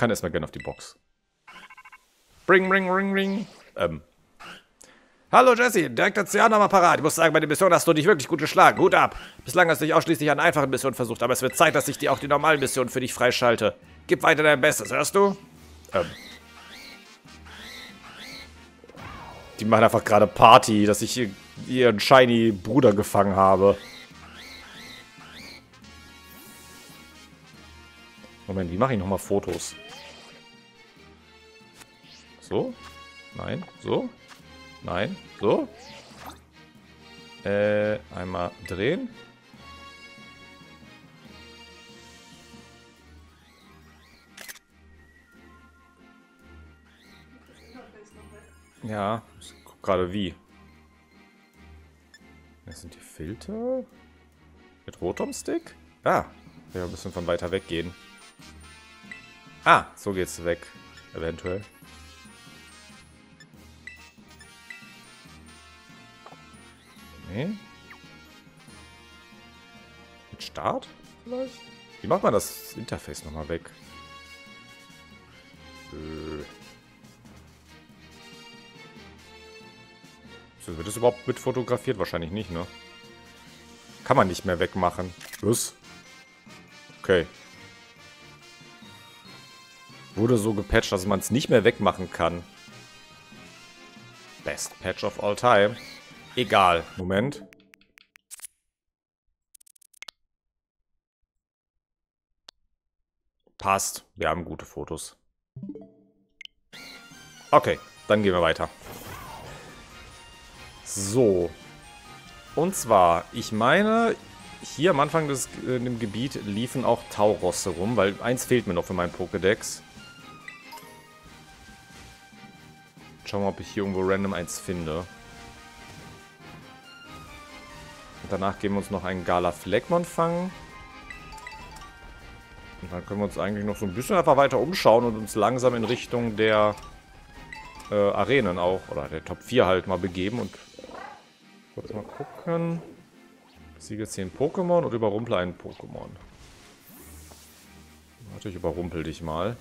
kann erstmal gerne auf die Box. Ring, ring, ring, ring. Ähm. Hallo Jesse, Direktor Ciano am Apparat. Ich muss sagen, bei der Mission hast du dich wirklich gut geschlagen. Hut ab. Bislang hast du dich ausschließlich an einfachen Missionen versucht, aber es wird Zeit, dass ich dir auch die normalen Missionen für dich freischalte. Gib weiter dein Bestes, hörst du? Ähm. Die machen einfach gerade Party, dass ich ihren shiny Bruder gefangen habe. Moment, wie mache ich nochmal Fotos? So? Nein. So? Nein. So? Äh, einmal drehen. Ja, ich guck gerade wie. Das sind die Filter. Mit rotem Stick? Ah, ein bisschen von weiter weg gehen. Ah, so geht's weg. Eventuell. Nee. Mit Start? Vielleicht? Wie macht man das Interface nochmal weg? Äh. So, wird das überhaupt mit fotografiert? Wahrscheinlich nicht, ne? Kann man nicht mehr wegmachen. Was? Okay. Wurde so gepatcht, dass man es nicht mehr wegmachen kann. Best Patch of all time. Egal. Moment. Passt. Wir haben gute Fotos. Okay, dann gehen wir weiter. So. Und zwar, ich meine, hier am Anfang des äh, dem Gebiet liefen auch Taurosse rum, weil eins fehlt mir noch für meinen Pokédex. Schauen wir mal, ob ich hier irgendwo random eins finde. Danach gehen wir uns noch einen Gala Fleckmon fangen. Und dann können wir uns eigentlich noch so ein bisschen einfach weiter umschauen und uns langsam in Richtung der äh, Arenen auch, oder der Top 4 halt mal begeben und kurz mal gucken. Siege 10 Pokémon und überrumple einen Pokémon. Warte, ich überrumpel dich mal.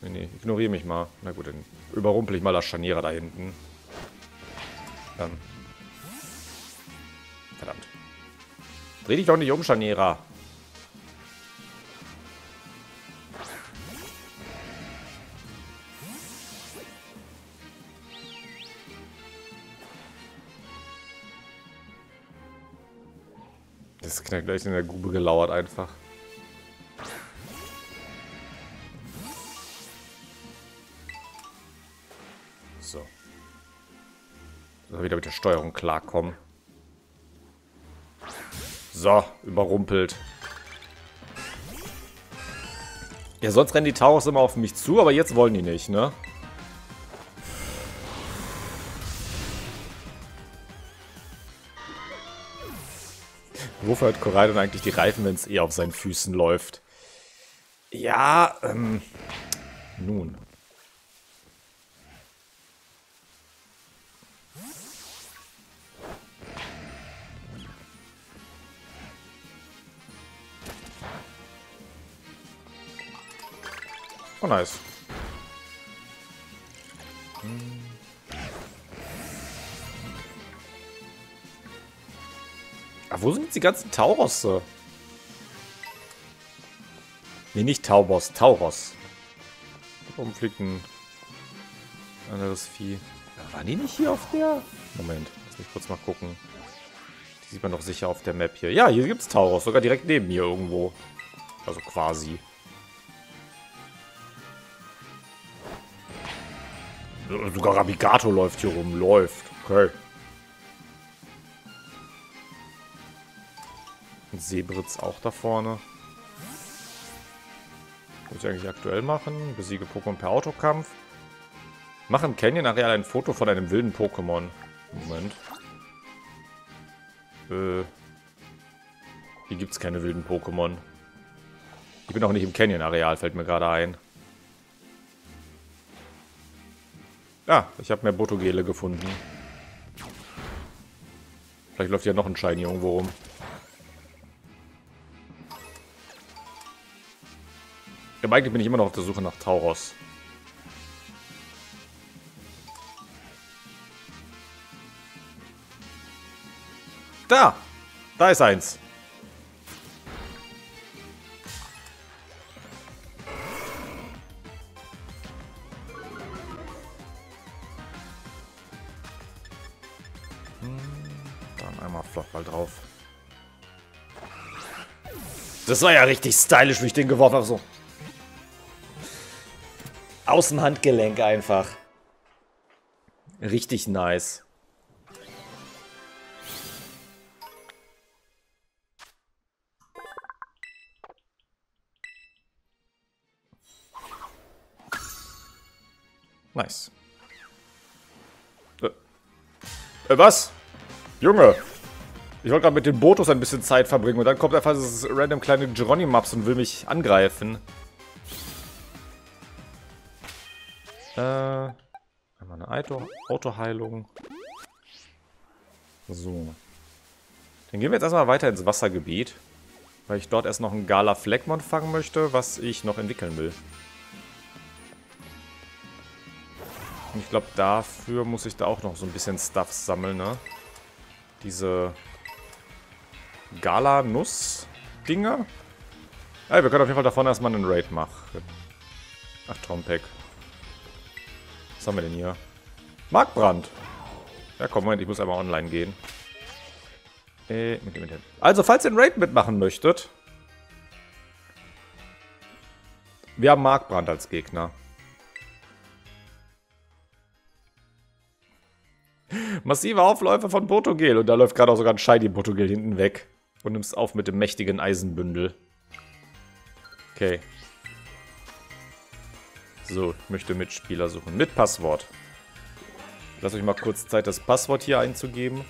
Nee, nee, ignoriere mich mal. Na gut, dann überrumpel ich mal das Scharnierer da hinten. Dann. Verdammt. Dreh dich doch nicht um, Scharnierer. Das ist gleich in der Grube gelauert einfach. So. So, wieder mit der Steuerung klarkommen. So, überrumpelt. Ja, sonst rennen die Tauros immer auf mich zu, aber jetzt wollen die nicht, ne? Wofür hat Koraidon eigentlich die Reifen, wenn es eh auf seinen Füßen läuft? Ja, ähm... Nun. Oh, nice. Ah, wo sind jetzt die ganzen Taurosse? Nee, nicht Taubos, Tauros. Warum fliegt ein anderes Vieh? Waren die nicht hier auf der? Moment, lass mich kurz mal gucken. Die sieht man doch sicher auf der Map hier. Ja, hier gibt's Tauros, sogar direkt neben mir irgendwo. Also quasi. Sogar Rabigato läuft hier rum. Läuft. Okay. Sebritz auch da vorne. Muss ich eigentlich aktuell machen. Besiege Pokémon per Autokampf. Mach im Canyon-Areal ein Foto von einem wilden Pokémon. Moment. Äh. Hier gibt es keine wilden Pokémon. Ich bin auch nicht im Canyon-Areal, fällt mir gerade ein. Ah, ich habe mehr Botogele gefunden. Vielleicht läuft ja noch ein Shiny irgendwo rum. Aber eigentlich bin ich immer noch auf der Suche nach Tauros. Da! Da ist eins. Dann einmal Flochball drauf. Das war ja richtig stylisch, wie ich den geworfen habe. So. Außenhandgelenk einfach. Richtig nice. Nice. Äh was? Junge! Ich wollte gerade mit den Botos ein bisschen Zeit verbringen und dann kommt einfach dieses random kleine Geronimo-Maps und will mich angreifen. Äh, einmal eine Auto Autoheilung. So. Dann gehen wir jetzt erstmal weiter ins Wassergebiet. Weil ich dort erst noch einen Gala Fleckmon fangen möchte, was ich noch entwickeln will. Und ich glaube, dafür muss ich da auch noch so ein bisschen Stuff sammeln, ne? Diese Gala-Nuss-Dinger. Ey, wir können auf jeden Fall davon erstmal einen Raid machen. Ach, Trompek. Was haben wir denn hier? Markbrand. Ja, komm, Moment, ich muss einmal online gehen. Äh, mit, mit, mit. Also, falls ihr einen Raid mitmachen möchtet. Wir haben Markbrand als Gegner. Massive Aufläufe von Portugel. Und da läuft gerade auch sogar ein Shiny Portugel hinten weg. Und nimmst auf mit dem mächtigen Eisenbündel. Okay. So, ich möchte Mitspieler suchen. Mit Passwort. Lasst euch mal kurz Zeit, das Passwort hier einzugeben.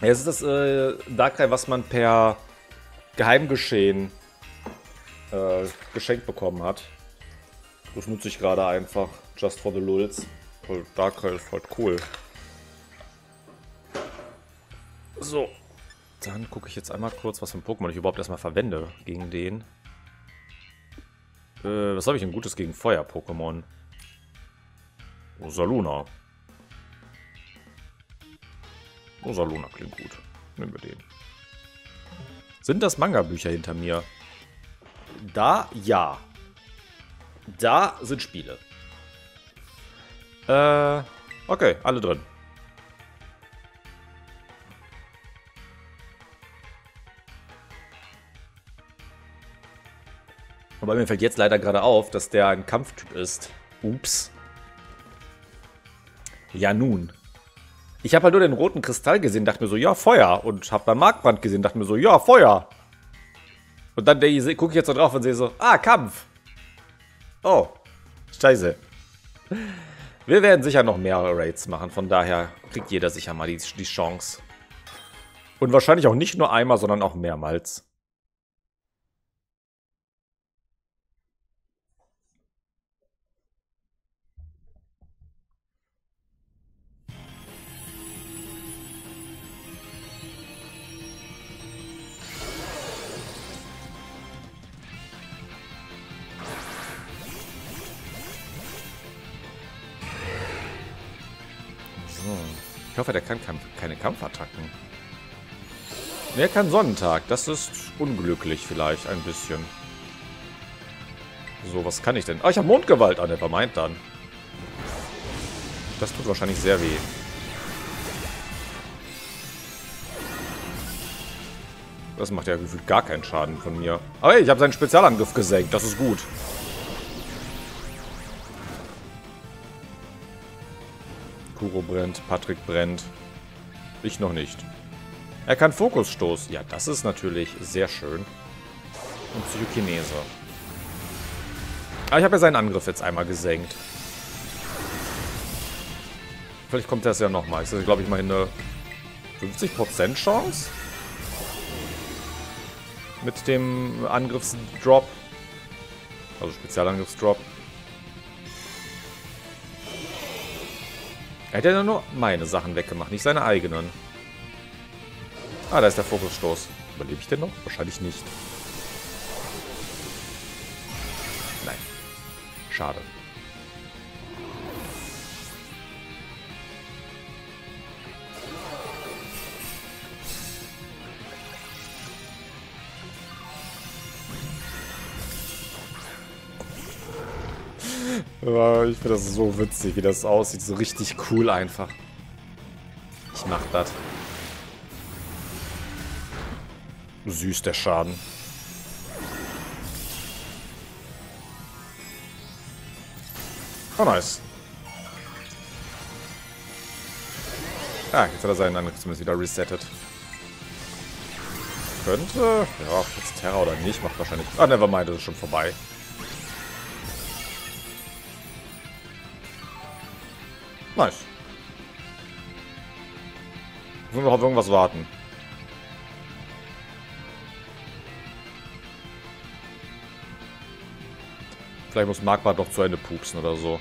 Ja, es ist das äh, Darkrai, was man per Geheimgeschehen äh, geschenkt bekommen hat. Das nutze ich gerade einfach. Just for the lulz. Voll Darkrai ist voll cool. So. Dann gucke ich jetzt einmal kurz, was für ein Pokémon ich überhaupt erstmal verwende gegen den. Äh, was habe ich denn Gutes gegen Feuer-Pokémon? Rosaluna. Rosaluna klingt gut. Nehmen wir den. Sind das Manga-Bücher hinter mir? Da, ja. Da sind Spiele. Äh, okay, alle drin. Aber mir fällt jetzt leider gerade auf, dass der ein Kampftyp ist. Ups. Ja nun. Ich habe halt nur den roten Kristall gesehen, dachte mir so, ja, Feuer. Und habe beim Markbrand gesehen, dachte mir so, ja, Feuer. Und dann gucke ich jetzt so drauf und sehe so, ah, Kampf. Oh, scheiße. Wir werden sicher noch mehrere Raids machen, von daher kriegt jeder sicher mal die, die Chance. Und wahrscheinlich auch nicht nur einmal, sondern auch mehrmals. Ich hoffe, der kann keine Kampfattacken. Er kann Sonnentag. Das ist unglücklich vielleicht ein bisschen. So, was kann ich denn? Ah, ich habe Mondgewalt an. Ah, der meint dann. Das tut wahrscheinlich sehr weh. Das macht ja gefühlt gar keinen Schaden von mir. Aber hey, ich habe seinen Spezialangriff gesenkt. Das ist gut. Brennt, Patrick brennt. Ich noch nicht. Er kann Fokusstoß. Ja, das ist natürlich sehr schön. Und Psychokinese. Aber ah, ich habe ja seinen Angriff jetzt einmal gesenkt. Vielleicht kommt das ja nochmal. Das ist, glaube ich, mal eine 50% Chance. Mit dem Angriffsdrop. Also Spezialangriffsdrop. Er hat ja nur meine Sachen weggemacht, nicht seine eigenen. Ah, da ist der Fokusstoß. Überlebe ich denn noch? Wahrscheinlich nicht. Nein. Schade. Ich finde das so witzig, wie das aussieht. So richtig cool einfach. Ich mach das. Süß der Schaden. Oh, nice. Ah, jetzt hat er seinen Angriff zumindest wieder resettet. Könnte... Ja, jetzt Terra oder nicht, macht wahrscheinlich... Ah, nevermind, das ist schon vorbei. Nice. Müssen wir auf irgendwas warten. Vielleicht muss Markbart noch zu Ende pupsen oder so.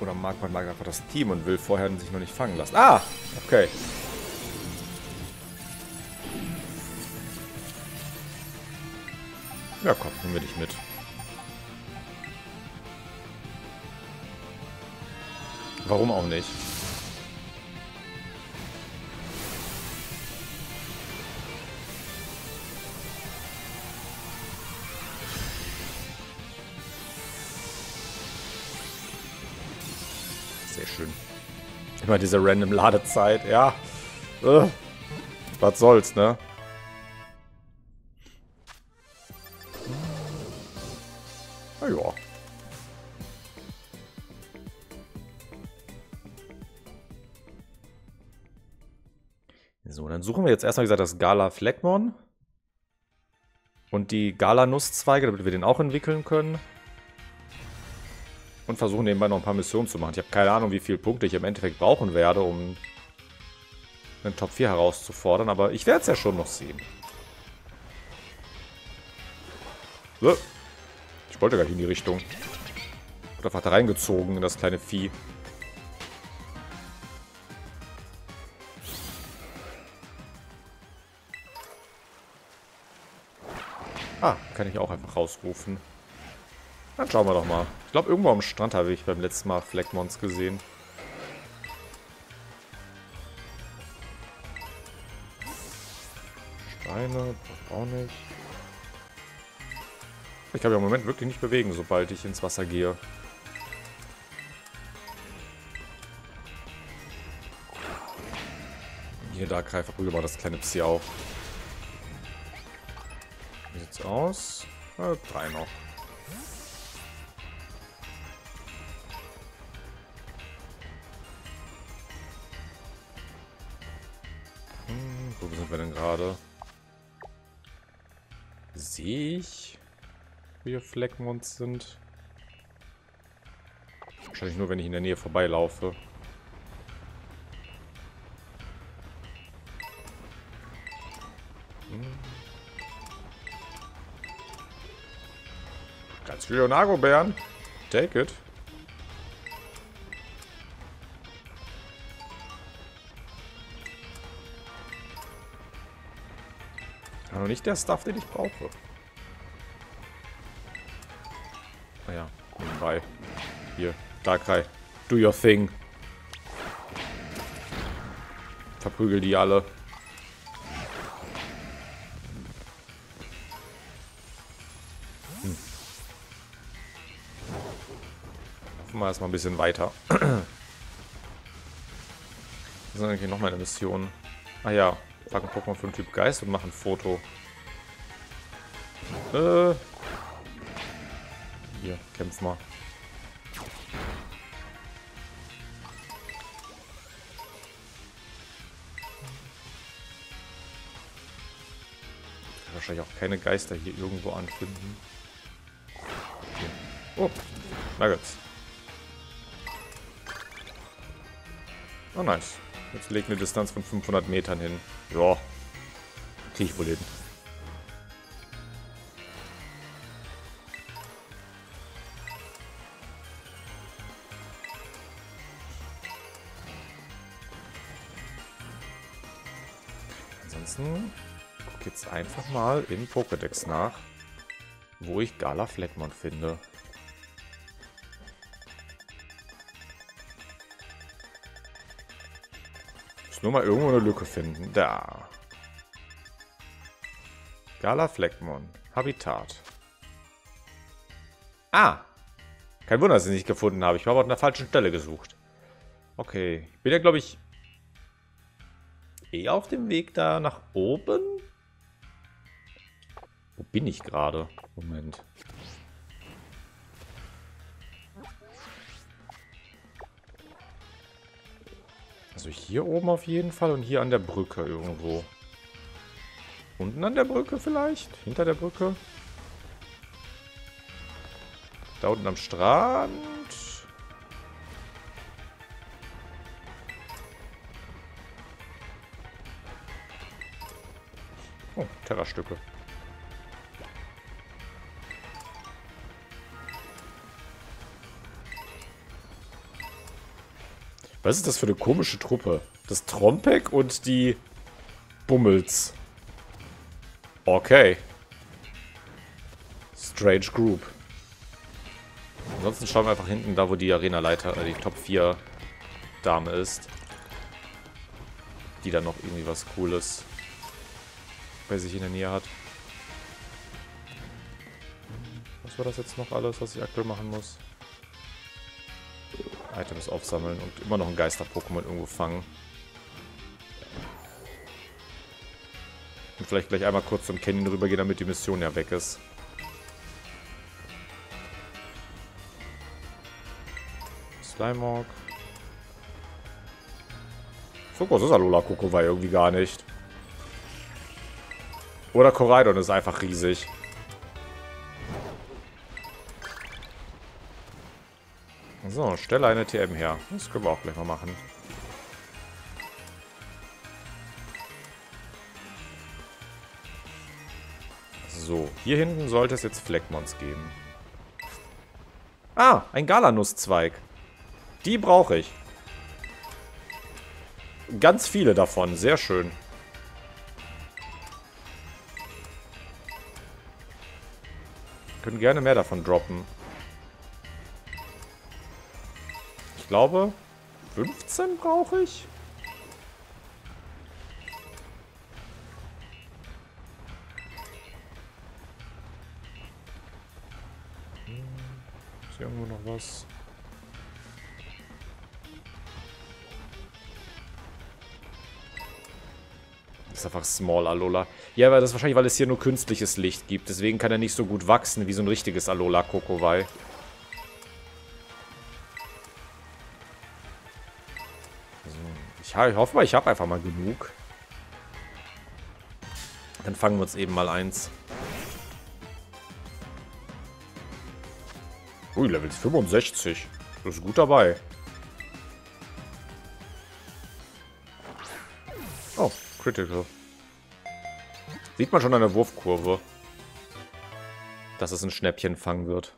Oder Markbart mag einfach das Team und will vorher sich noch nicht fangen lassen. Ah! Okay. Ja, komm, nehmen wir dich mit. Warum auch nicht? Sehr schön. Immer diese random Ladezeit, ja. Äh, was soll's, ne? Suchen wir jetzt erstmal, wie gesagt, das Gala Fleckmon. Und die Gala-Nusszweige, damit wir den auch entwickeln können. Und versuchen nebenbei noch ein paar Missionen zu machen. Ich habe keine Ahnung, wie viele Punkte ich im Endeffekt brauchen werde, um einen Top 4 herauszufordern. Aber ich werde es ja schon noch sehen. Ich wollte gar nicht in die Richtung. Ich einfach da reingezogen in das kleine Vieh. Ah, kann ich auch einfach rausrufen. Dann schauen wir doch mal. Ich glaube, irgendwo am Strand habe ich beim letzten Mal Fleckmons gesehen. Steine, auch nicht. Ich kann mich im Moment wirklich nicht bewegen, sobald ich ins Wasser gehe. Hier, da greift rüber das kleine Psi auch. Aus? Äh, drei noch. Hm, wo sind wir denn gerade? Sehe ich? wie hier Fleckmons sind. Wahrscheinlich nur, wenn ich in der Nähe vorbeilaufe. Leonardo-Bären. Take it. Aber nicht der Stuff, den ich brauche. Naja, nebenbei. Hier, Darkrai, do your thing. Verprügel die alle. Erstmal ein bisschen weiter. Das ist eigentlich noch mal eine Mission. Ah ja, packen Pokémon den Typ Geist und machen ein Foto. Äh, hier, kämpf mal. Wahrscheinlich auch keine Geister hier irgendwo anfinden. Hier. Oh, Nuggets. Oh, nice. Jetzt legt eine Distanz von 500 Metern hin. Ja, Krieg ich wohl hin. Ansonsten guck jetzt einfach mal im Pokédex nach, wo ich Gala Fleckmon finde. Nur mal irgendwo eine Lücke finden. Da. Gala Fleckmon. Habitat. Ah! Kein Wunder, dass ich nicht gefunden habe. Ich habe an der falschen Stelle gesucht. Okay. Ich bin ja, glaube ich, eh auf dem Weg da nach oben. Wo bin ich gerade? Moment. Also hier oben auf jeden Fall und hier an der Brücke irgendwo. Unten an der Brücke vielleicht? Hinter der Brücke? Da unten am Strand? Oh, Terrastücke. Was ist das für eine komische Truppe? Das Trompek und die Bummels. Okay. Strange Group. Ansonsten schauen wir einfach hinten, da wo die Arena-Leiter, äh, die Top 4 Dame ist. Die dann noch irgendwie was Cooles bei sich in der Nähe hat. Was war das jetzt noch alles, was ich aktuell machen muss? Items aufsammeln und immer noch ein Geister-Pokémon irgendwo fangen. Und vielleicht gleich einmal kurz zum Canyon rübergehen, damit die Mission ja weg ist. Slimog. So groß ist Alola Kokowai irgendwie gar nicht. Oder Koraidon ist einfach riesig. So, stelle eine TM her. Das können wir auch gleich mal machen. So, hier hinten sollte es jetzt Fleckmons geben. Ah, ein Galanusszweig. Die brauche ich. Ganz viele davon, sehr schön. Können gerne mehr davon droppen. Ich glaube, 15 brauche ich. Hm, ist hier irgendwo noch was? Das ist einfach Small Alola. Ja, aber das ist wahrscheinlich, weil es hier nur künstliches Licht gibt. Deswegen kann er nicht so gut wachsen wie so ein richtiges Alola Kokowai. Ich, hoffe mal, ich habe einfach mal genug. Dann fangen wir uns eben mal eins. Ui, Level 65. Das ist gut dabei. Oh, Critical. Sieht man schon an der Wurfkurve, dass es ein Schnäppchen fangen wird.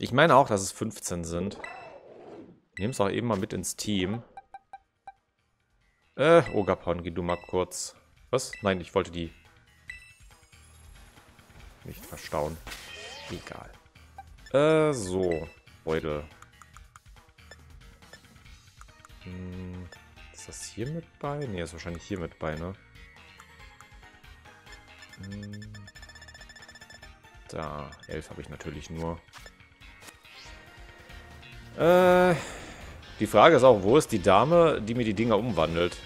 Ich meine auch, dass es 15 sind. Nehme es auch eben mal mit ins Team. Äh, Ogapon, geh du mal kurz. Was? Nein, ich wollte die nicht verstauen. Egal. Äh, so. Beutel. Hm, ist das hier mit bei? Ne, ist wahrscheinlich hier mit bei, ne? Hm, da, elf habe ich natürlich nur. Äh, die Frage ist auch, wo ist die Dame, die mir die Dinger umwandelt?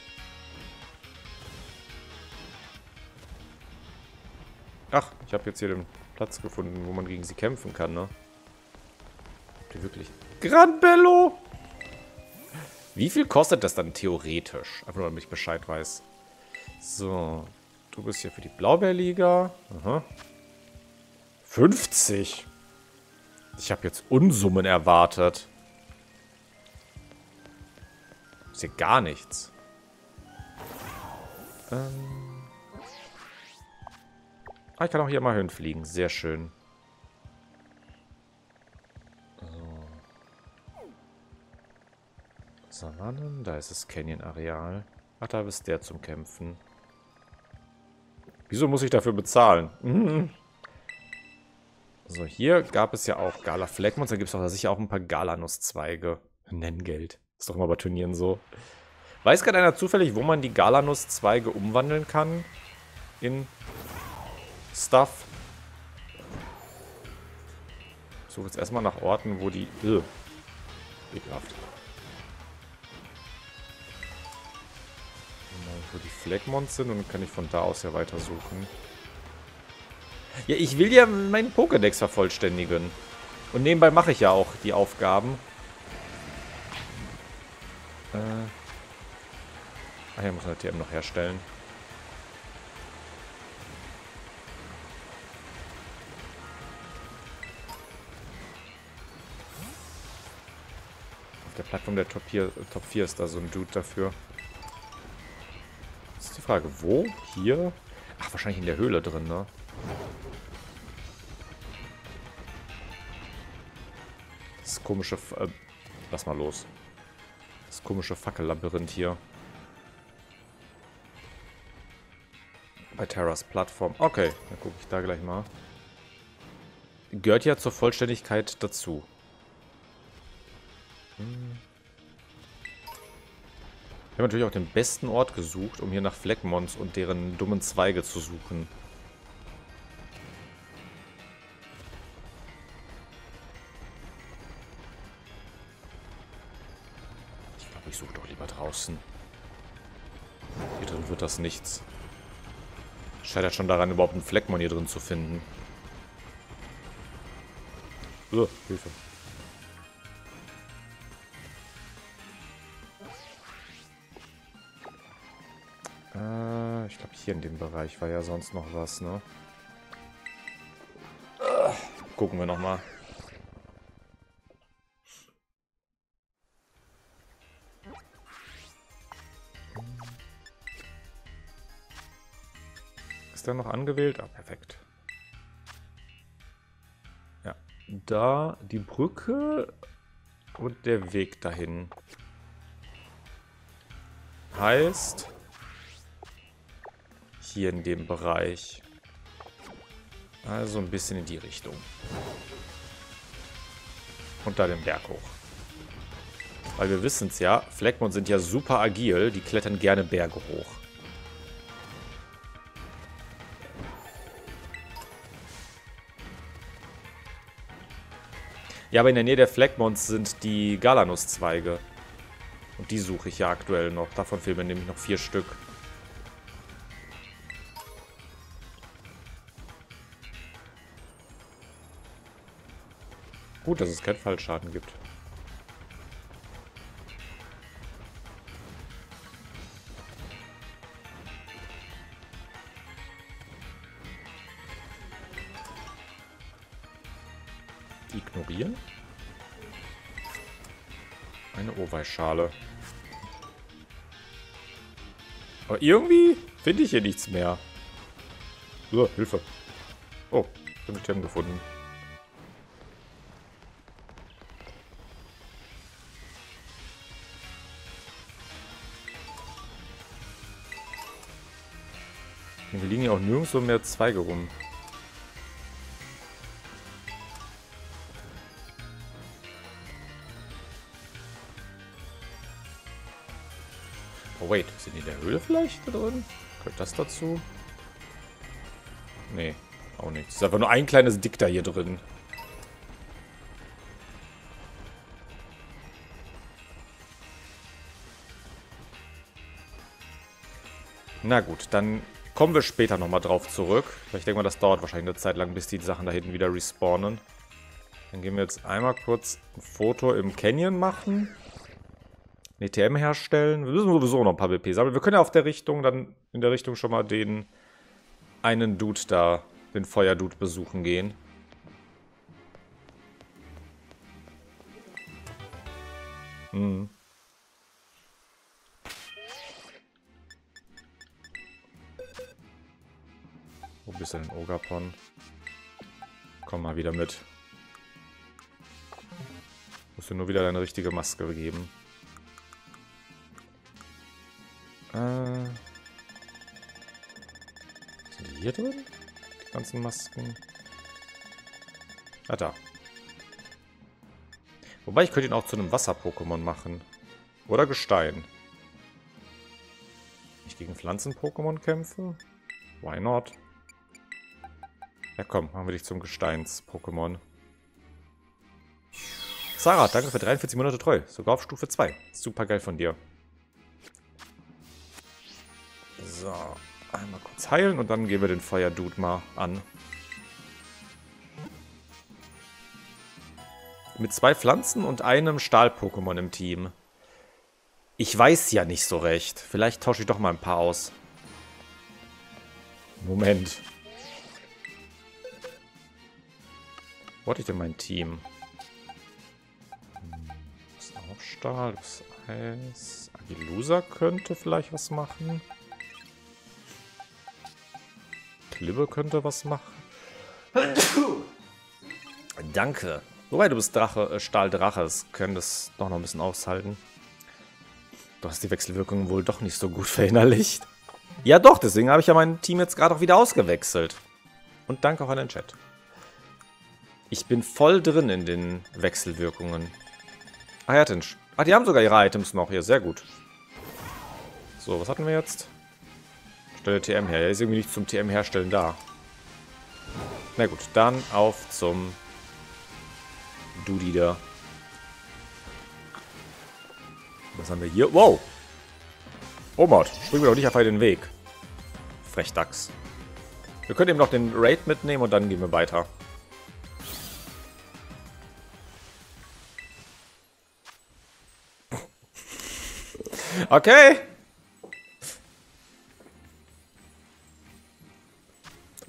Ach, ich habe jetzt hier den Platz gefunden, wo man gegen sie kämpfen kann, ne? Ihr wirklich... Granbello! Wie viel kostet das dann theoretisch? Einfach nur, damit ich Bescheid weiß. So, du bist hier für die Blaubeerliga. Aha. 50! Ich habe jetzt Unsummen erwartet. Hier gar nichts. Ähm. Ah, ich kann auch hier mal hinfliegen. Sehr schön. So. Ahnen. Da ist das Canyon-Areal. Ach, da ist der zum Kämpfen. Wieso muss ich dafür bezahlen? Mhm. So, hier gab es ja auch Gala Fleckmons. Da gibt es doch sicher auch ein paar Galanusszweige. Nenngeld. Ist doch immer bei Turnieren so. Weiß gerade einer zufällig, wo man die Galanusszweige umwandeln kann? In Stuff? Ich suche jetzt erstmal nach Orten, wo die... Ugh. Ekelhaft. Wo die Fleckmons sind und kann ich von da aus ja weiter suchen. Ja, ich will ja meinen Pokédex vervollständigen. Und nebenbei mache ich ja auch die Aufgaben. Äh. Ach ja, muss man TM noch herstellen. Auf der Plattform der Top 4, Top 4 ist da so ein Dude dafür. Das ist die Frage, wo? Hier? Ach, wahrscheinlich in der Höhle drin, ne? Das komische... Äh, lass mal los. Das komische Fackellabyrinth hier. Bei Terras Plattform. Okay, dann gucke ich da gleich mal. Gehört ja zur Vollständigkeit dazu. Hm. Ich habe natürlich auch den besten Ort gesucht, um hier nach Fleckmons und deren dummen Zweige zu suchen. Das nichts. Scheitert schon daran, überhaupt einen Fleckmon hier drin zu finden. Uh, Hilfe. Äh, ich glaube, hier in dem Bereich war ja sonst noch was, ne? Gucken wir nochmal. Ist der noch angewählt? Ah, perfekt. Ja, da die Brücke und der Weg dahin. Heißt, hier in dem Bereich. Also ein bisschen in die Richtung. Und da den Berg hoch. Weil wir wissen es ja, Fleckmon sind ja super agil, die klettern gerne Berge hoch. Ja, aber in der Nähe der Fleckmons sind die Galanus-Zweige. Und die suche ich ja aktuell noch. Davon fehlen mir nämlich noch vier Stück. Gut, dass es keinen Fallschaden gibt. Oweischale. Aber irgendwie finde ich hier nichts mehr. So, Hilfe. Oh, ich habe Item gefunden. Wir liegen ja auch nirgendwo mehr Zweige rum. Wait, sind die in der Höhle vielleicht drin? Gehört das dazu? Nee, auch nicht. Es ist einfach nur ein kleines Dick da hier drin. Na gut, dann kommen wir später nochmal drauf zurück. Ich denke mal, das dauert wahrscheinlich eine Zeit lang, bis die Sachen da hinten wieder respawnen. Dann gehen wir jetzt einmal kurz ein Foto im Canyon machen. Ein ETM herstellen. Wir müssen sowieso noch ein paar BP sammeln. Wir können ja auf der Richtung, dann in der Richtung schon mal den einen Dude da, den Feuerdude besuchen gehen. Hm. Wo bist du denn, Ogapon? Komm mal wieder mit. Musst du nur wieder deine richtige Maske geben. Äh. Sind die hier drin? Die ganzen Masken. Ah, da. Wobei, ich könnte ihn auch zu einem Wasser-Pokémon machen. Oder Gestein. Ich gegen Pflanzen-Pokémon kämpfe? Why not? Ja komm, machen wir dich zum Gesteins-Pokémon. Sarah, danke für 43 Monate treu. Sogar auf Stufe 2. Super geil von dir. So, einmal kurz heilen und dann gehen wir den Feuerdude mal an. Mit zwei Pflanzen und einem Stahl-Pokémon im Team. Ich weiß ja nicht so recht. Vielleicht tausche ich doch mal ein paar aus. Moment. Wo hatte ich denn mein Team? Das ist auch Stahl, das ist Eis. Agilusa könnte vielleicht was machen. Klibbe könnte was machen. Danke. Wobei, du bist Drache, äh, Stahldrache. Das können das doch noch ein bisschen aushalten. Du hast die Wechselwirkung wohl doch nicht so gut verinnerlicht. Ja doch, deswegen habe ich ja mein Team jetzt gerade auch wieder ausgewechselt. Und danke auch an den Chat. Ich bin voll drin in den Wechselwirkungen. Ah ja, Tinsch. Ah, die haben sogar ihre Items noch hier. Sehr gut. So, was hatten wir jetzt? Stelle TM her. Er ist irgendwie nicht zum TM herstellen da. Na gut, dann auf zum Dudi da. Was haben wir hier? Wow! Omod, springen wir doch nicht auf den Weg. Frechdachs. Wir können eben noch den Raid mitnehmen und dann gehen wir weiter. Okay.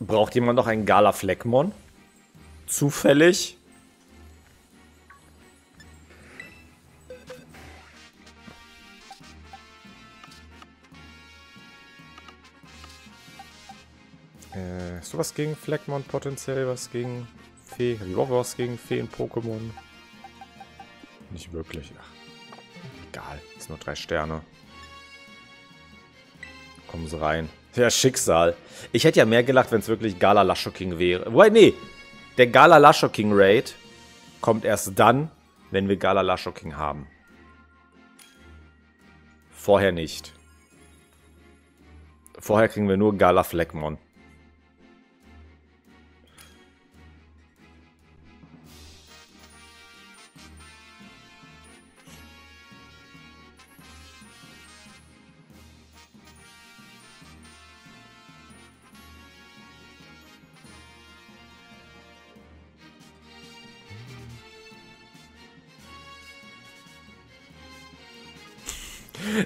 Braucht jemand noch einen Gala Fleckmon? Zufällig? Äh, hast du was gegen Fleckmon potenziell? Was gegen Fee? Hab ich auch was gegen Feen-Pokémon? Nicht wirklich. Ach, egal. Ist nur drei Sterne. Kommen sie rein. Ja, Schicksal. Ich hätte ja mehr gelacht, wenn es wirklich Gala Lashoking wäre. Wobei, nee. Der Gala Lashoking Raid kommt erst dann, wenn wir Gala Lashoking haben. Vorher nicht. Vorher kriegen wir nur Gala Fleckmon.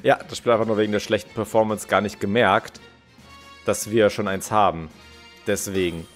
Ja, das Spiel einfach nur wegen der schlechten Performance gar nicht gemerkt, dass wir schon eins haben. Deswegen.